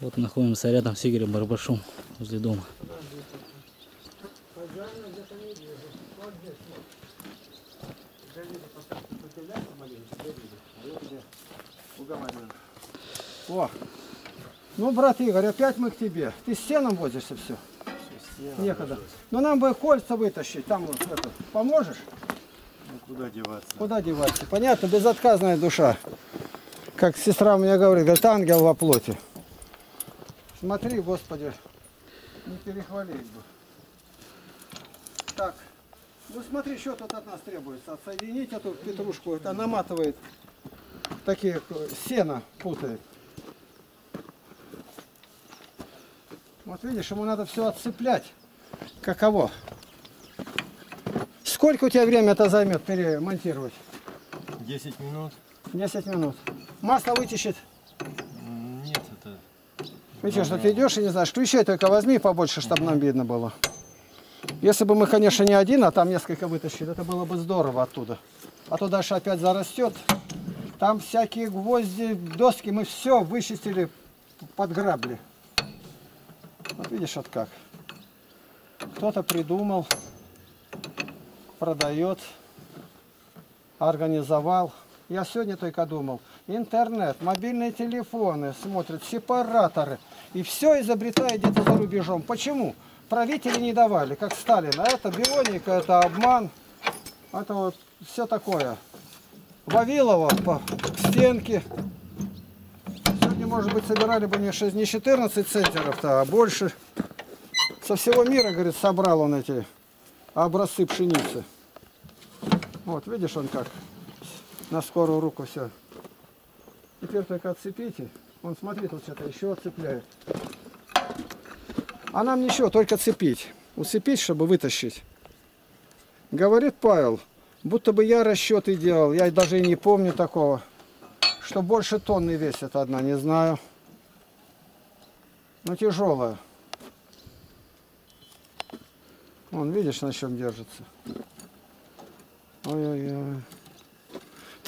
Вот находимся рядом с Игорем Барбашом возле дома. О, ну, брат Игорь, опять мы к тебе. Ты с сеном возишься все? Некогда. Ну, нам бы кольца вытащить. Там вот это. Поможешь? Ну, куда деваться? Куда деваться? Понятно, безотказная душа. Как сестра мне говорит, говорит, ангел во плоти. Смотри, Господи, не перехвалить бы. Так, ну смотри, что тут от нас требуется. Отсоединить эту петрушку, это наматывает, такие сено путает. Вот видишь, ему надо все отцеплять. Каково? Сколько у тебя время это займет перемонтировать? 10 минут? 10 минут. Масло вытащит. Видишь, что ты идешь и не знаешь, ключей только возьми побольше, чтобы нам видно было. Если бы мы, конечно, не один, а там несколько вытащили, это было бы здорово оттуда. А то дальше опять зарастет. Там всякие гвозди, доски, мы все вычистили под грабли. Вот видишь, вот как. Кто-то придумал, продает, организовал. Я сегодня только думал, интернет, мобильные телефоны смотрят, сепараторы. И все изобретает где-то за рубежом. Почему? Правители не давали, как Сталин. А это бионика, это обман. Это вот все такое. Вавилова по стенке. Сегодня, может быть, собирали бы не шесть- не 14 центеров-то, а больше. Со всего мира, говорит, собрал он эти образцы пшеницы. Вот, видишь, он как на скорую руку все. Теперь только отцепите. Он, смотри, тут что-то еще отцепляет. А нам ничего, только цепить. Уцепить, чтобы вытащить. Говорит Павел, будто бы я расчеты делал, я даже и не помню такого, что больше тонны весит одна, не знаю. Но тяжелая. Вон, видишь, на чем держится. Ой-ой-ой.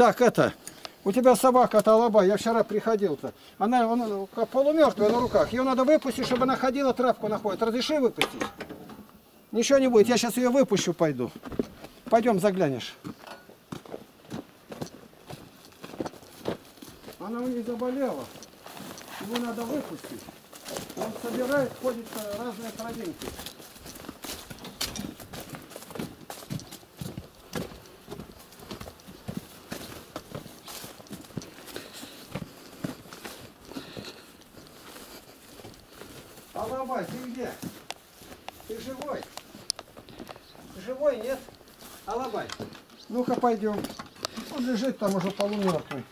Так, это, у тебя собака-то лоба, я вчера приходил-то. Она, она как полумертвая на руках. Ее надо выпустить, чтобы она ходила, травку находит. Разреши выпустить? Ничего не будет, я сейчас ее выпущу, пойду. Пойдем заглянешь. Она у них заболела. Его надо выпустить. Он собирает, ходит э, разные травинки. Алабай, ты где? Ты живой? Ты живой, нет? Алабай. Ну-ка пойдем. Он лежит там уже полумертвый.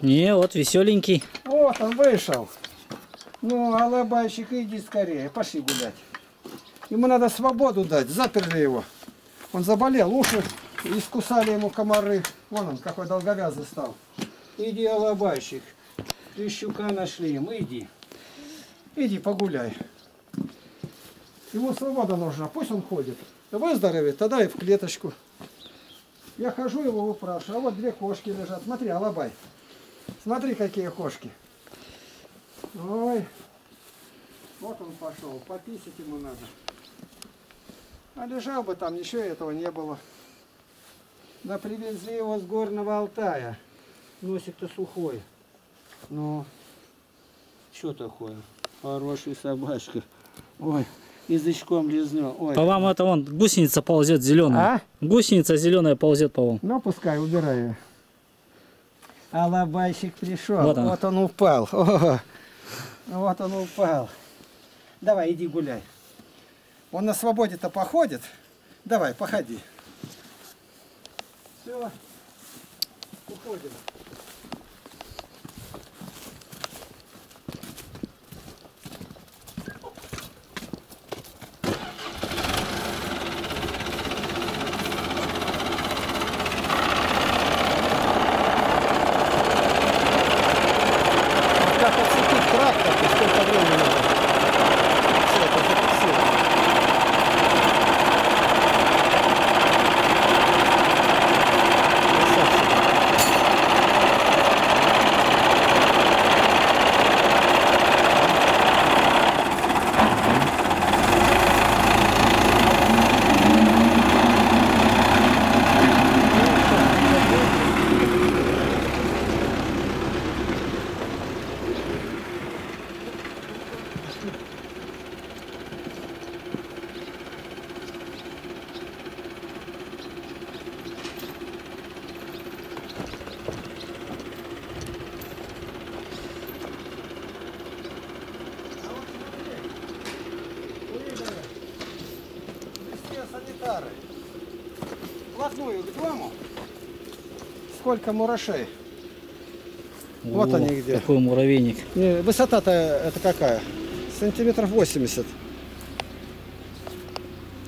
Не, вот веселенький. Вот он вышел. Ну, Алабайчик, иди скорее, пошли гулять. Ему надо свободу дать, заперли его. Он заболел, уши искусали ему комары. Вон он, какой долговязый стал. Иди, Алабайчик, ты щука нашли ему, иди. Иди погуляй. Ему свобода нужна, пусть он ходит. Выздоровеет, тогда и в клеточку. Я хожу его выпрашиваю, а вот две кошки лежат. Смотри, Алабай. Смотри, какие кошки. Ой. Вот он пошел. Пописать ему надо. А лежал бы там, ничего этого не было. Да привезли его с горного Алтая. Носик-то сухой. Ну, что такое? Хорошая собачка. Ой, язычком лизнул. Ой. По вам это вон гусеница ползет зеленая. А? Гусеница зеленая ползет по вам. Ну, пускай, убираю. Алабайщик пришел. Вот Вот, он. он упал. О, вот он упал. Давай, иди гуляй. Он на свободе-то походит. Давай, походи. Все. Уходим. Как отцепить трактор, то сколько времени надо? Всё это зафиксировано. Красавчик. К дому. Сколько мурашей. Вот О, они где. Какой муравейник. Высота-то это какая? Сантиметров 80.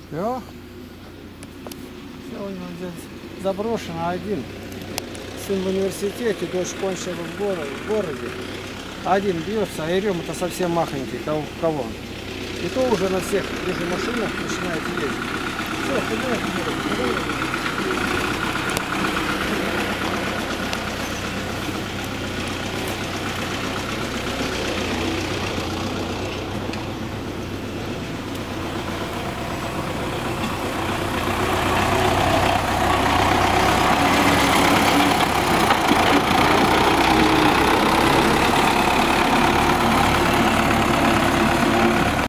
Все. Все у него здесь заброшено один. Сын в университете, дочь кончила в городе. В городе. Один бьется, а Ерем-то совсем махонький. Кого, кого? И то уже на всех уже машинах начинает ездить. Все, куда это это?